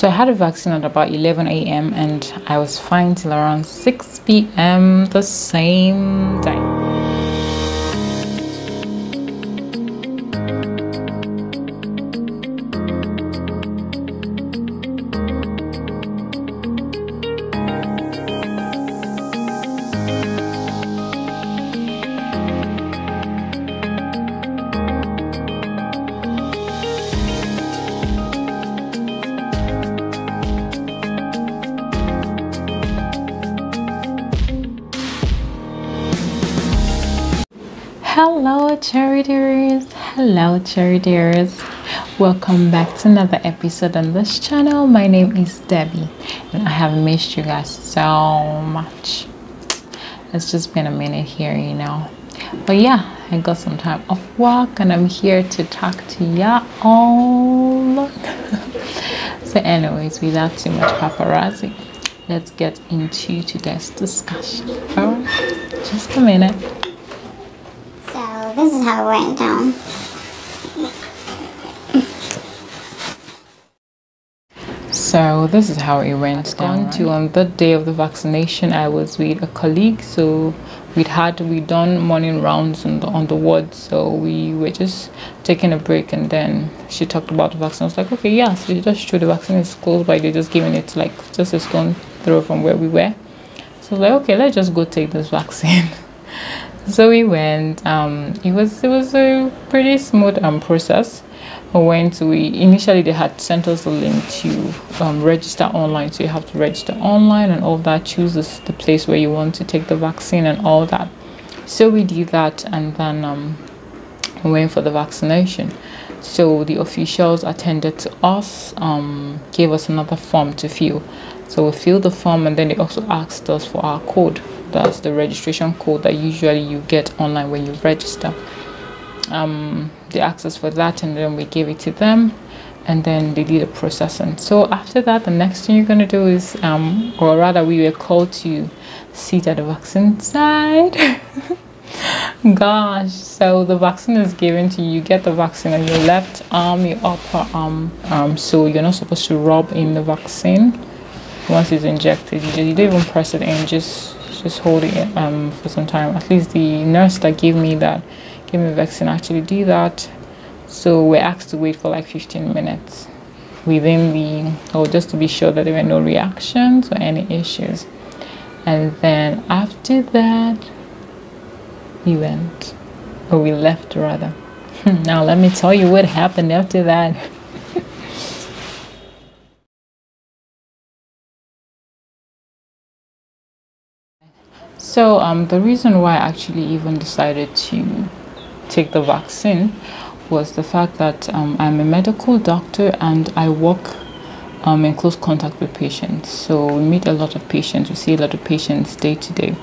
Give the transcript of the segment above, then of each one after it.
So I had a vaccine at about 11 a.m. and I was fine till around 6 p.m. the same day. Hello cherry dears hello cherry dears welcome back to another episode on this channel. My name is debbie and i have missed you guys so much. It's just been a minute here you know. But yeah i got some time off work and i'm here to talk to ya all so anyways without too much paparazzi let's get into today's discussion. Right just a minute this is how it went down. So this is how it went down. Right? To on the day of the vaccination, I was with a colleague. So we'd had we done morning rounds on the on the ward. So we were just taking a break, and then she talked about the vaccine. I was like, okay, yeah. So just true. The vaccine is close by. They're just giving it like just a stone throw from where we were. So I was like, okay, let's just go take this vaccine. so we went um, it was it was a pretty smooth um, process. We went we initially they had sent us a link to um, register online. So you have to register online and all that choose the place where you want to take the vaccine and all that. So we did that and then um, we went for the vaccination. So the officials attended to us um, gave us another form to fill. So we filled the form and then they also asked us for our code that's the registration code that usually you get online when you register. Um, they asked us for that and then we gave it to them and then they did the processing so after that the next thing you're going to do is um, or rather we were called to sit at the vaccine side. Gosh so the vaccine is given to you. You get the vaccine on your left arm your upper arm um, so you're not supposed to rub in the vaccine. Once it's injected you, just, you don't even press it in just just hold it um, for some time. At least the nurse that gave me that, gave me vaccine actually did that. So we're asked to wait for like 15 minutes within the, or just to be sure that there were no reactions or any issues. And then after that, we went, or we left rather. now let me tell you what happened after that. So um, the reason why I actually even decided to take the vaccine was the fact that um, I'm a medical doctor and I work um, in close contact with patients. So we meet a lot of patients, we see a lot of patients day to day.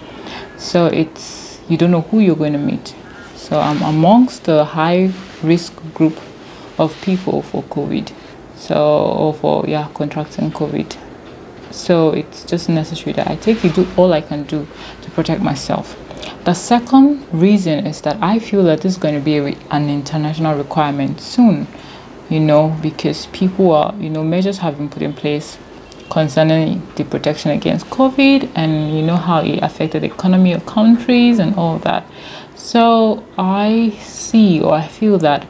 So it's you don't know who you're going to meet. So I'm amongst the high risk group of people for COVID. So or for yeah contracting COVID so it's just necessary that I take it, do all I can do to protect myself. The second reason is that I feel that this is going to be a, an international requirement soon, you know, because people are, you know, measures have been put in place concerning the protection against COVID and you know how it affected the economy of countries and all that. So I see or I feel that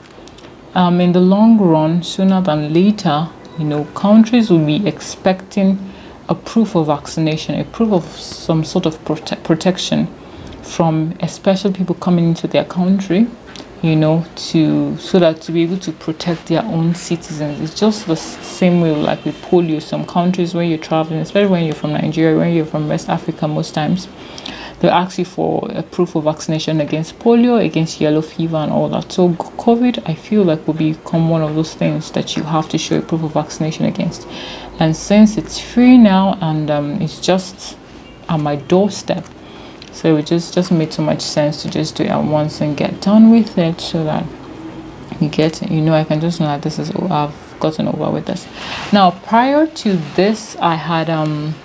um, in the long run, sooner than later, you know, countries will be expecting a proof of vaccination, a proof of some sort of prote protection from especially people coming into their country, you know, to so that to be able to protect their own citizens. It's just the same way like with polio. Some countries where you're traveling, especially when you're from Nigeria, when you're from West Africa, most times they'll ask you for a proof of vaccination against polio, against yellow fever, and all that. So, COVID, I feel like will become one of those things that you have to show a proof of vaccination against and since it's free now and um, it's just at my doorstep so it just just made so much sense to just do it at once and get done with it so that you get you know i can just know that this is i've gotten over with this now prior to this i had um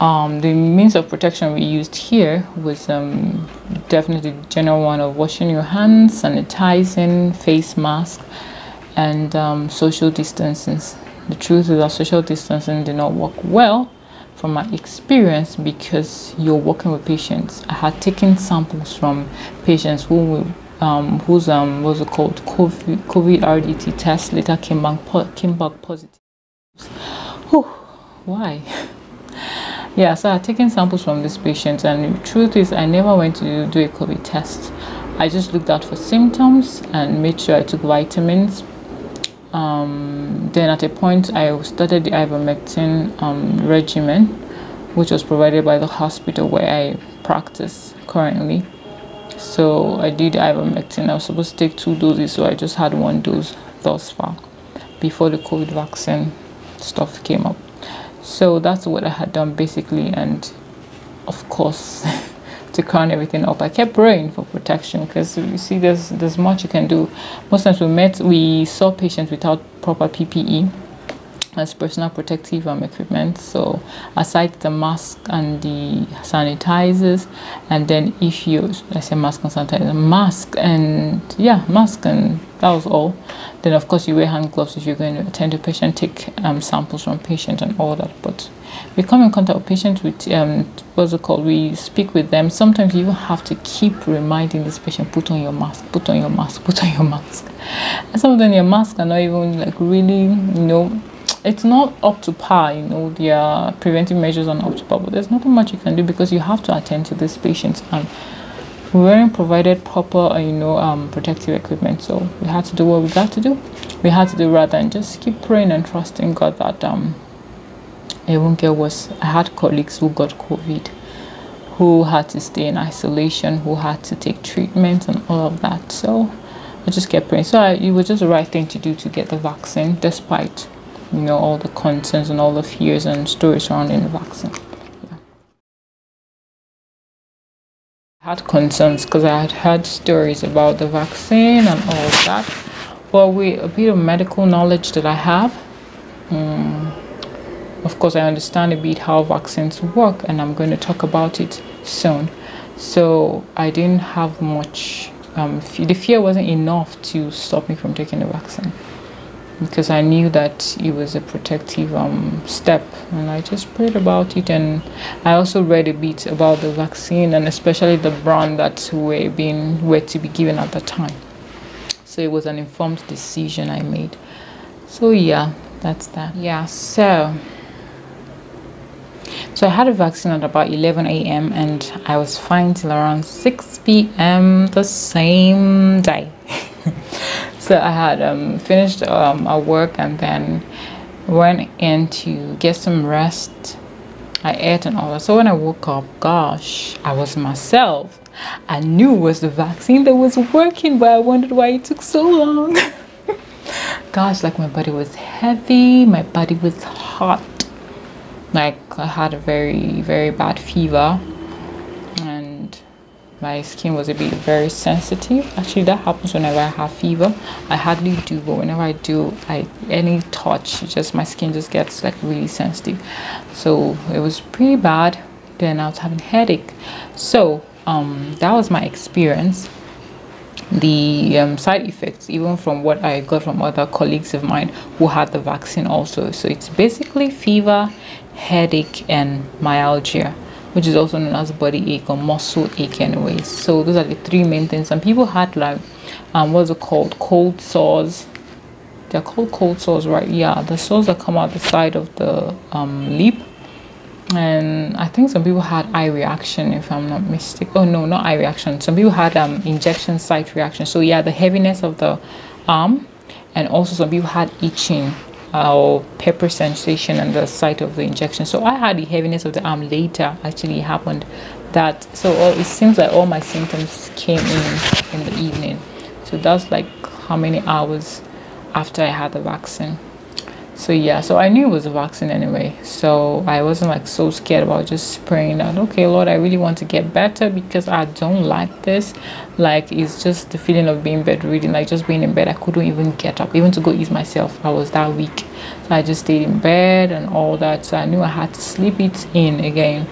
um, the means of protection we used here was um, definitely the general one of washing your hands, sanitizing, face mask, and um, social distancing the truth is that social distancing did not work well from my experience because you're working with patients. I had taken samples from patients who um, whose um, what's it called COVID, COVID RDT test later came back came back positive. Whew, why? yeah, so I had taken samples from these patients, and the truth is, I never went to do a COVID test. I just looked out for symptoms and made sure I took vitamins. Um, then at a point, I started the ivermectin um, regimen, which was provided by the hospital where I practice currently. So I did ivermectin. I was supposed to take two doses, so I just had one dose thus far before the COVID vaccine stuff came up. So that's what I had done basically, and of course, to crown everything up, I kept praying for protection because you see, there's there's much you can do. Most times we met, we saw patients without proper PPE as personal protective um, equipment. So aside the mask and the sanitizers and then if you I say mask and sanitizer mask and yeah mask and that was all. Then of course you wear hand gloves if you're going to attend a patient take um, samples from patient and all that. But we come in contact with patients with um, what's it called? We speak with them. Sometimes you have to keep reminding this patient put on your mask put on your mask put on your mask. And some of them your masks are not even like really you know it's not up to par, you know, their preventive measures are not up to par, but there's nothing much you can do because you have to attend to these patients and we weren't provided proper, uh, you know, um, protective equipment. So we had to do what we got to do. We had to do rather than just keep praying and trusting God that um, it won't get worse. I had colleagues who got COVID, who had to stay in isolation, who had to take treatment and all of that. So I just kept praying. So I, it was just the right thing to do to get the vaccine, despite you know all the concerns and all the fears and stories surrounding the vaccine. Yeah. I had concerns because I had heard stories about the vaccine and all of that. But with a bit of medical knowledge that I have, um, of course, I understand a bit how vaccines work, and I'm going to talk about it soon. So I didn't have much. Um, the fear wasn't enough to stop me from taking the vaccine because I knew that it was a protective um, step and I just prayed about it and I also read a bit about the vaccine and especially the brand that were being were to be given at the time so it was an informed decision I made so yeah that's that yeah so so I had a vaccine at about 11 a.m. and I was fine till around 6 p.m. the same day so I had um, finished um, our work and then went in to get some rest. I ate and all that. So when I woke up, gosh, I was myself. I knew it was the vaccine that was working, but I wondered why it took so long. gosh, like my body was heavy, my body was hot. Like I had a very, very bad fever my skin was a bit very sensitive. Actually that happens whenever i have fever. I hardly do but whenever i do i any touch just my skin just gets like really sensitive. So it was pretty bad. Then i was having headache. So um that was my experience. The um, side effects even from what i got from other colleagues of mine who had the vaccine also. So it's basically fever headache and myalgia which is also known as body ache or muscle ache anyways. So those are the three main things. Some people had like um what's it called? Cold sores. They're called cold sores right? Yeah the sores that come out the side of the um, lip. And i think some people had eye reaction if i'm not mistaken. Oh no not eye reaction. Some people had um injection site reaction. So yeah the heaviness of the arm and also some people had itching or pepper sensation on the site of the injection. So i had the heaviness of the arm later actually happened that so all, it seems like all my symptoms came in in the evening. So that's like how many hours after i had the vaccine so yeah so i knew it was a vaccine anyway. So i wasn't like so scared about just praying that okay lord i really want to get better because i don't like this. Like it's just the feeling of being bedridden like just being in bed i couldn't even get up even to go ease myself. I was that weak. So i just stayed in bed and all that so i knew i had to sleep it in again.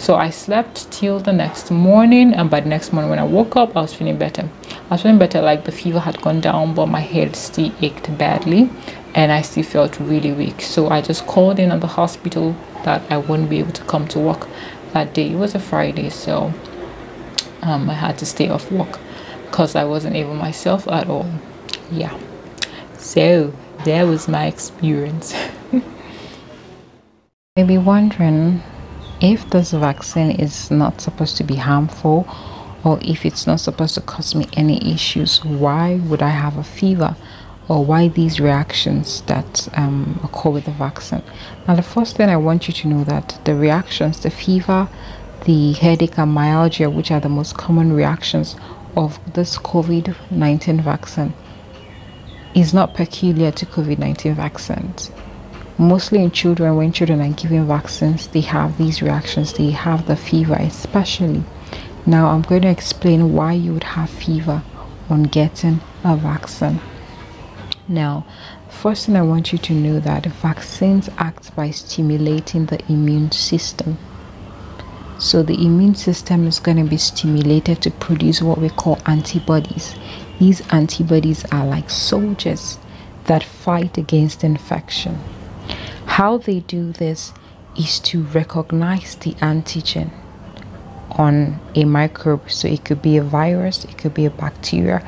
So I slept till the next morning, and by the next morning, when I woke up, I was feeling better. I was feeling better, like the fever had gone down, but my head still ached badly. And I still felt really weak. So I just called in at the hospital that I wouldn't be able to come to work that day. It was a Friday, so um, I had to stay off work because I wasn't able myself at all. Yeah. So that was my experience. Maybe wondering if this vaccine is not supposed to be harmful or if it's not supposed to cause me any issues, why would I have a fever? Or why these reactions that um, occur with the vaccine. Now, the first thing I want you to know that the reactions, the fever, the headache, and myalgia, which are the most common reactions of this COVID 19 vaccine, is not peculiar to COVID 19 vaccines. Mostly in children, when children are given vaccines, they have these reactions, they have the fever, especially. Now, I'm going to explain why you would have fever on getting a vaccine. Now, first thing I want you to know that vaccines act by stimulating the immune system. So the immune system is going to be stimulated to produce what we call antibodies. These antibodies are like soldiers that fight against infection. How they do this is to recognize the antigen on a microbe. So it could be a virus, it could be a bacteria,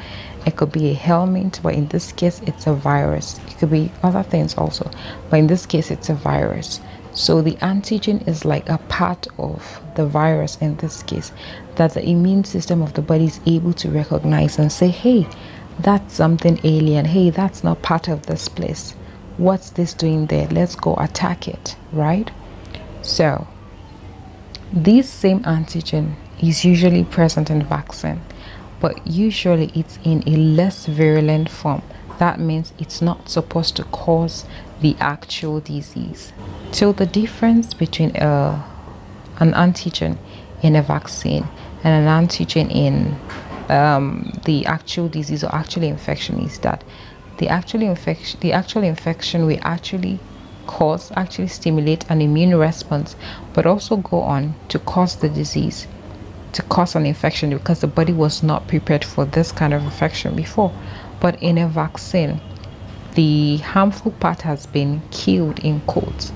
it could be a helminth, but in this case, it's a virus. It could be other things also, but in this case, it's a virus. So the antigen is like a part of the virus in this case that the immune system of the body is able to recognize and say, hey, that's something alien. Hey, that's not part of this place. What's this doing there? Let's go attack it, right? So, this same antigen is usually present in vaccine but usually it's in a less virulent form. That means it's not supposed to cause the actual disease. So the difference between a, uh, an antigen in a vaccine and an antigen in um, the actual disease or actual infection is that the actual infection the actual infection will actually cause actually stimulate an immune response but also go on to cause the disease to cause an infection because the body was not prepared for this kind of infection before. But in a vaccine, the harmful part has been killed in quotes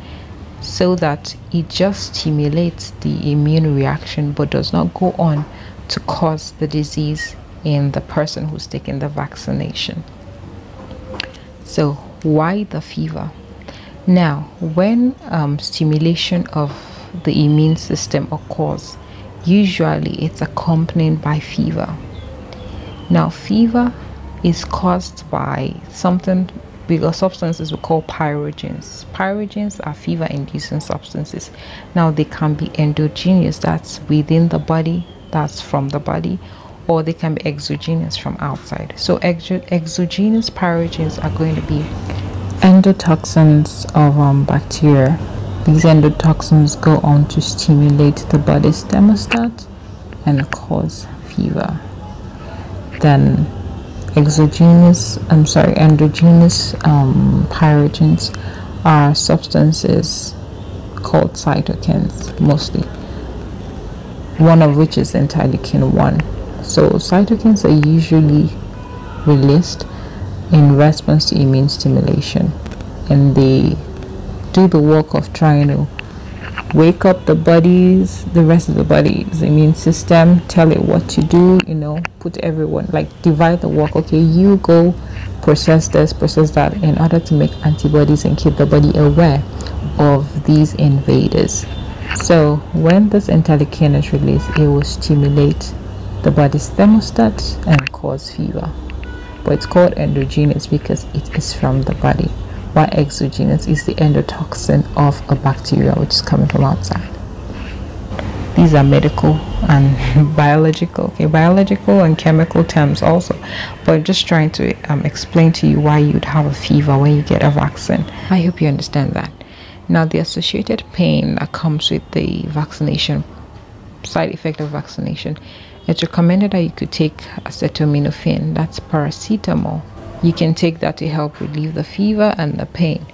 so that it just stimulates the immune reaction but does not go on to cause the disease in the person who's taking the vaccination. So, why the fever? Now, when um, stimulation of the immune system occurs, Usually, it's accompanied by fever. Now, fever is caused by something because substances we call pyrogens. Pyrogens are fever inducing substances. Now, they can be endogenous, that's within the body, that's from the body, or they can be exogenous from outside. So, exo exogenous pyrogens are going to be endotoxins of um, bacteria these endotoxins go on to stimulate the body's thermostat and cause fever. Then exogenous, I'm sorry, endogenous um, pyrogens are substances called cytokines mostly. One of which is interleukin 1. So cytokines are usually released in response to immune stimulation and they do the work of trying to wake up the bodies the rest of the body's immune system tell it what to do you know put everyone like divide the work okay you go process this process that in order to make antibodies and keep the body aware of these invaders. So when this interleukin is released it will stimulate the body's thermostat and cause fever. But it's called endogenous because it is from the body while exogenous is the endotoxin of a bacteria which is coming from outside. These are medical and biological, okay, biological and chemical terms also, but I'm just trying to um, explain to you why you'd have a fever when you get a vaccine. I hope you understand that. Now, the associated pain that comes with the vaccination, side effect of vaccination, it's recommended that you could take acetaminophen, that's paracetamol, you can take that to help relieve the fever and the pain.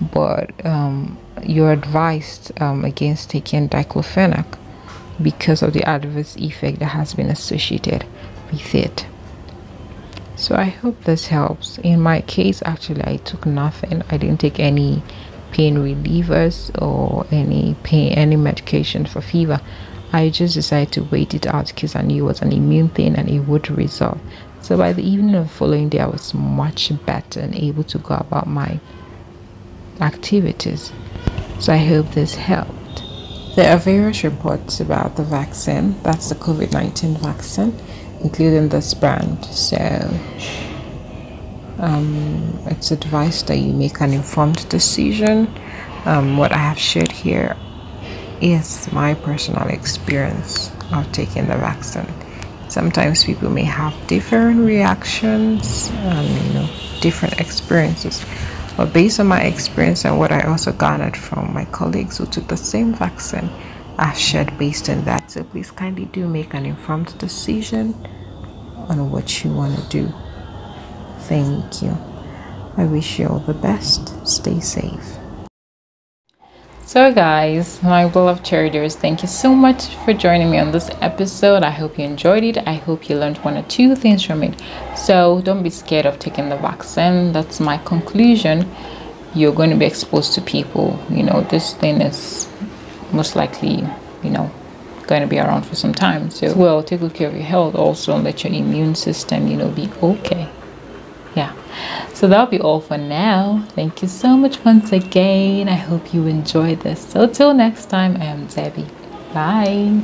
But um, you're advised um, against taking diclofenac because of the adverse effect that has been associated with it. So i hope this helps. In my case actually i took nothing. I didn't take any pain relievers or any pain any medication for fever. I just decided to wait it out because i knew it was an immune thing and it would resolve so by the evening of the following day i was much better and able to go about my activities so i hope this helped there are various reports about the vaccine that's the covid-19 vaccine including this brand. So um, it's advised that you make an informed decision. Um, what I have shared here is my personal experience of taking the vaccine. Sometimes people may have different reactions and you know different experiences. But based on my experience and what I also garnered from my colleagues who took the same vaccine, I've shared based on that. So please kindly do make an informed decision on what you want to do. Thank you. I wish you all the best. Stay safe. So, guys, my beloved cheerleaders, thank you so much for joining me on this episode. I hope you enjoyed it. I hope you learned one or two things from it. So, don't be scared of taking the vaccine. That's my conclusion. You're going to be exposed to people. You know, this thing is most likely, you know, going to be around for some time. So, well, take good care of your health also and let your immune system, you know, be okay. So that'll be all for now. Thank you so much once again. I hope you enjoyed this. So till next time, I am Debbie. Bye.